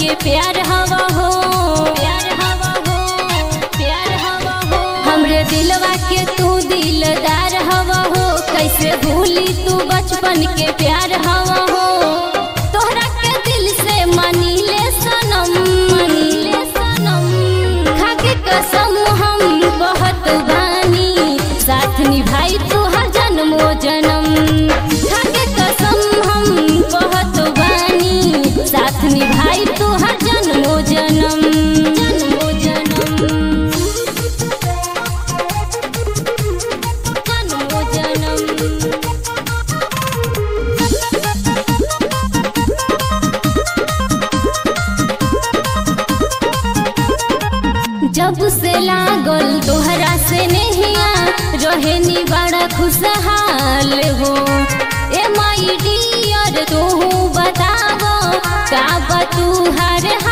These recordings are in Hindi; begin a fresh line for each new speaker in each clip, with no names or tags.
के प्यार हवा हो। हमरे दिलवा के तू दिलदार हवा हो। कैसे भूली तू बचपन के प्यार हवा हो। तोहरा के दिल से ले सनम। ले सनम। कसम हम बहुत बानी। साथ निभाई तू हर जन्मो जन्म। खाके कसम हम बहुत बानी। साथ निभाई जब से लागल तोहरा से नहिया रहेनी बड़ा खुशहाल हो। ए माई डियर तू बतावो, का बा तू हर हाल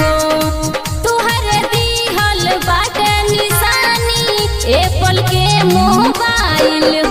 हो। दिहल बाटे निशानी एप्पल के मोबाइल